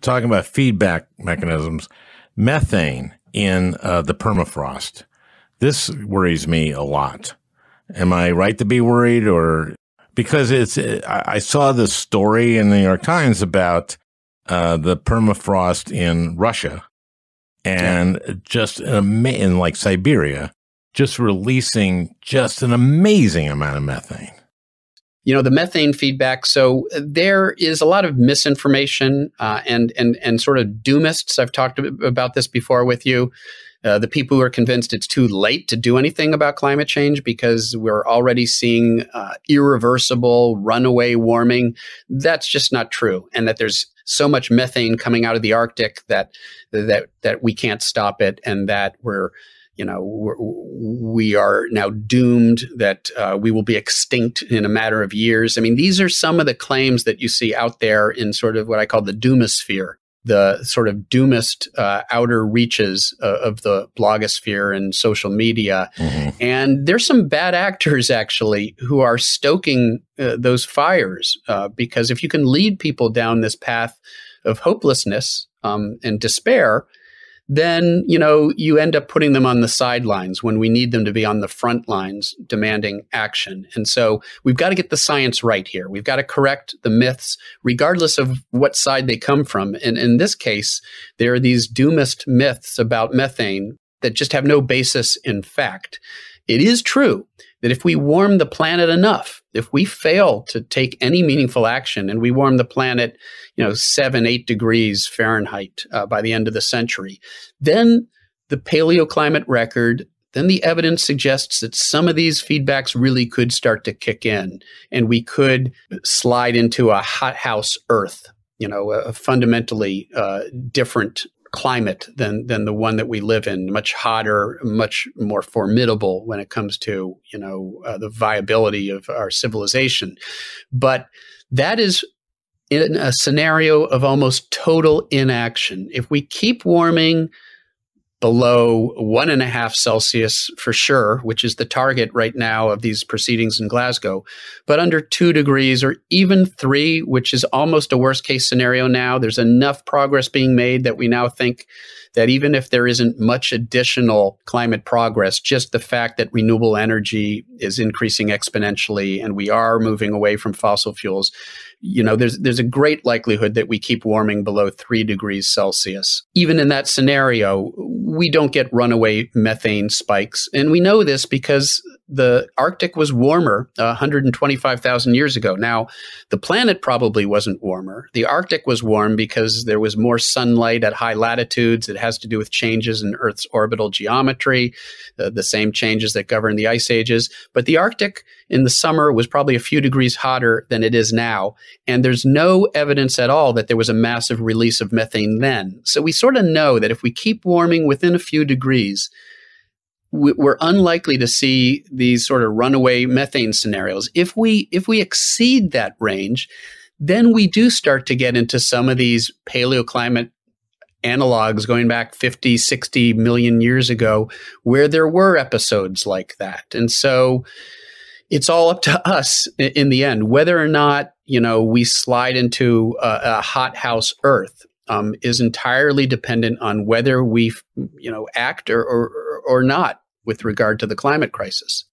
talking about feedback mechanisms, methane in uh, the permafrost. This worries me a lot. Am I right to be worried or because it's, I saw this story in the New York Times about uh, the permafrost in Russia and yeah. just in like Siberia, just releasing just an amazing amount of methane you know the methane feedback. So uh, there is a lot of misinformation uh, and and and sort of doomists i've talked about this before with you. Uh, the people who are convinced it's too late to do anything about climate change because we're already seeing uh, irreversible runaway warming that's just not true. And that there's so much methane coming out of the arctic that that that we can't stop it and that we're you know, we are now doomed that uh, we will be extinct in a matter of years. I mean, these are some of the claims that you see out there in sort of what I call the doomosphere, the sort of doomist uh, outer reaches uh, of the blogosphere and social media. Mm-hmm. And there's some bad actors actually who are stoking uh, those fires uh, because if you can lead people down this path of hopelessness um, and despair, then you know you end up putting them on the sidelines when we need them to be on the front lines demanding action. And so we've got to get the science right here. We've got to correct the myths regardless of what side they come from. And in this case there are these doomist myths about methane that just have no basis in fact. It is true that if we warm the planet enough, if we fail to take any meaningful action and we warm the planet, you know, seven, eight degrees Fahrenheit uh, by the end of the century, then the paleoclimate record, then the evidence suggests that some of these feedbacks really could start to kick in and we could slide into a hothouse Earth, you know, a fundamentally uh, different climate than than the one that we live in. Much hotter, much more formidable when it comes to you know uh, the viability of our civilization. But that is in a scenario of almost total inaction. If we keep warming below one and a half Celsius for sure, which is the target right now of these proceedings in Glasgow, but under two degrees or even three, which is almost a worst case scenario now. There's enough progress being made that we now think that even if there isn't much additional climate progress, just the fact that renewable energy is increasing exponentially and we are moving away from fossil fuels, you know, there's there's a great likelihood that we keep warming below three degrees Celsius. Even in that scenario, we don't get runaway methane spikes. And we know this because the Arctic was warmer uh, 125,000 years ago. Now, the planet probably wasn't warmer. The Arctic was warm because there was more sunlight at high latitudes. It has to do with changes in Earth's orbital geometry, uh, the same changes that govern the ice ages. But the Arctic in the summer was probably a few degrees hotter than it is now. And there's no evidence at all that there was a massive release of methane then. So we sort of know that if we keep warming within a few degrees, we're unlikely to see these sort of runaway methane scenarios. If we if we exceed that range, then we do start to get into some of these paleoclimate analogs going back 50, 60 million years ago where there were episodes like that. And so it's all up to us in the end whether or not, you know, we slide into a, a hot house earth. Um, is entirely dependent on whether we, you know, act or, or, or not with regard to the climate crisis.